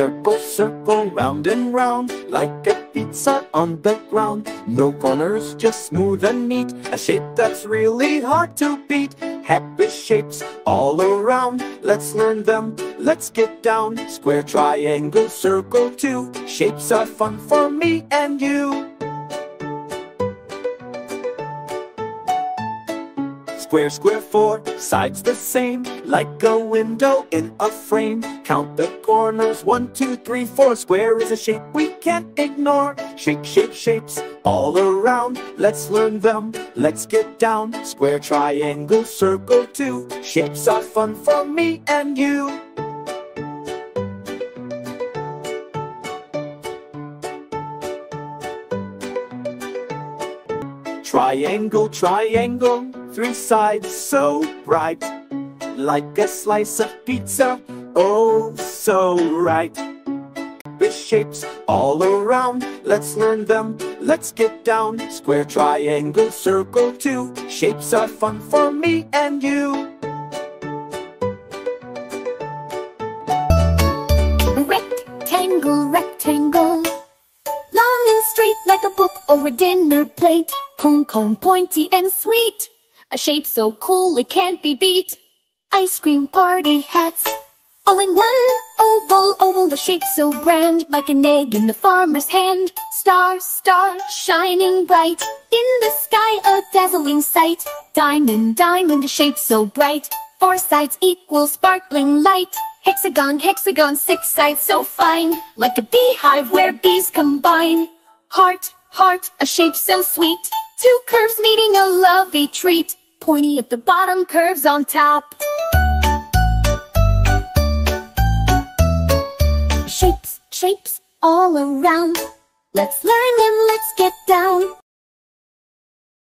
Circle, circle, round and round, like a pizza on the ground. No corners, just smooth and neat. A shape that's really hard to beat. Happy shapes all around. Let's learn them. Let's get down. Square, triangle, circle, too. Shapes are fun for me and you. Square, square, four. Sides the same Like a window in a frame. Count the corners, one, too, three, four. Square is a shape we can't ignore. Shape, shape, shapes all around. Let's learn them, let's get down. Square, triangle, circle, two. Shapes are fun for me and you Triangle, triangle, three sides so bright. Like a slice of pizza, oh so right. With shapes all around, let's learn them, let's get down. Square, triangle, circle too, shapes are fun for me and you. Rectangle, rectangle Long and straight like a book or a dinner plate Cone, cone, pointy and sweet. A shape so cool it can't be beat. Ice cream party hats. All in one oval, oval. The shape so grand Like an egg in the farmer's hand. Star, star, shining bright. In the sky a dazzling sight. Diamond, diamond, a shape so bright. Four sides equal sparkling light. Hexagon, hexagon, six sides so fine. Like a beehive where bees combine. Heart, heart, a shape so sweet Two curves meeting a lovely treat. Pointy at the bottom, curves on top. Shapes, shapes all around. Let's learn